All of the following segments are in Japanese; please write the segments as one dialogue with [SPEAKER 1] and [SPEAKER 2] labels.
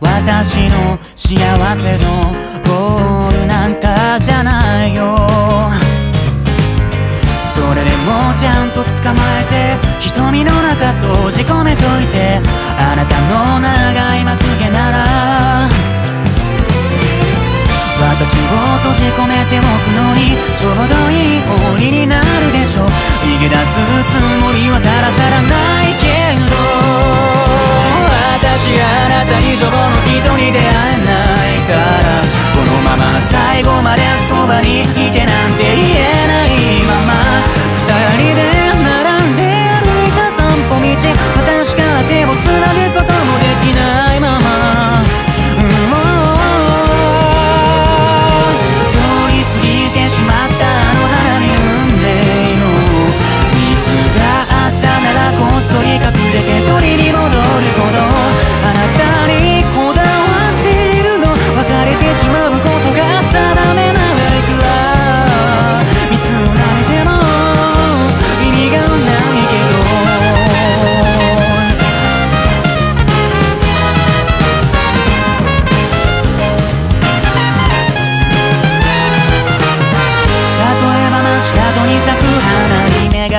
[SPEAKER 1] 私の幸せのゴールなんかじゃないよ。それでもちゃんと捕まえて瞳の中閉じ込めといてあなたの長いまつげなら私を閉じ込めておくのにちょうどいい檻になるでしょ逃げ出すつもりはさらさらない。そばにいてなんて言え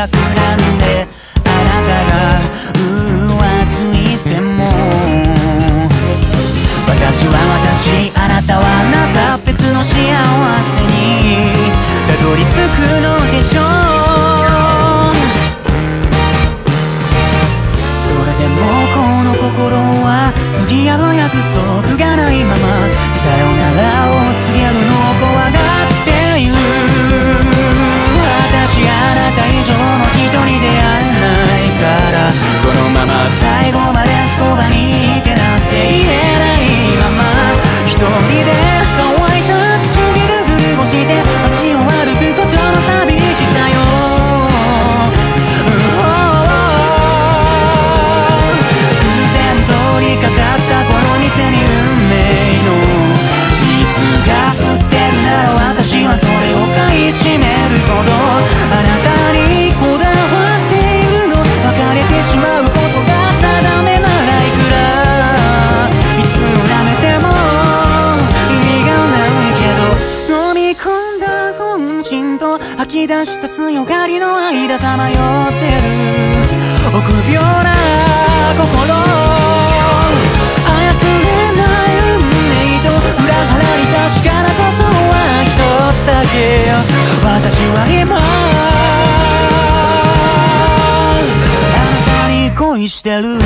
[SPEAKER 1] らんであなたがうわついても私は私あなたはあなた別の幸せにたどり着くのき出した強がりの間さまよってる臆病な心操れない運命と裏腹に確かなことは一つだけ私は今あなたに恋してる。